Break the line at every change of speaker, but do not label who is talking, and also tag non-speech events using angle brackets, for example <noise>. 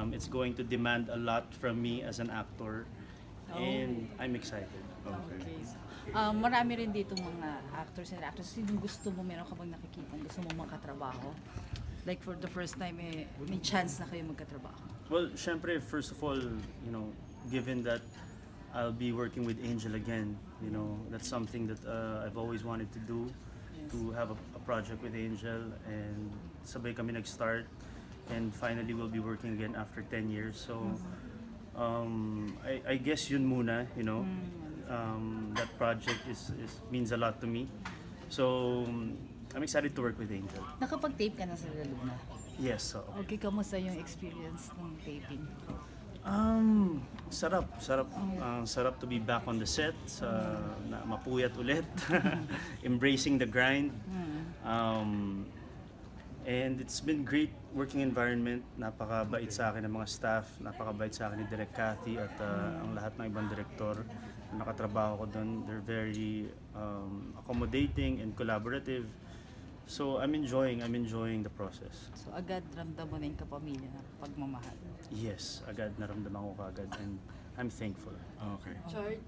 Um, it's going to demand a lot from me as an actor. And I'm excited.
Okay. Um, marami rin dito mga actors and actresses. Sinong gusto mo, meron ka bang nakikita gusto mo makatrabaho? Like for the first time, eh, may chance na kayo magkatrabaho.
Well, syempre, first of all, you know, given that I'll be working with Angel again, you know, that's something that uh, I've always wanted to do, to have a, a project with Angel, and sabay kami nag-start, and finally we'll be working again after 10 years. So, um, I, I guess yun muna, you know, um, that project is, is means a lot to me. So, I'm excited to work with Angel.
Nakapag-tape ka na sa Luna.
Yes, so.
Okay, kamusta yung experience ng taping?
Um, sarap, sarap, uh, sarap to be back on the set, sa na, mapuyat ulit, <laughs> embracing the grind. Um, and it's been great working environment, napakabait sa akin ng mga staff, napakabait sa akin ni Direk Cathy at uh, ang lahat ng ibang direktor na nakatrabaho ko doon. They're very um, accommodating and collaborative. So I'm enjoying, I'm enjoying the process.
So agad ramdam mo na yung kapamilya na pagmamahal.
Yes, agad naramdaman ko kagad and I'm thankful.
Okay.
Chard,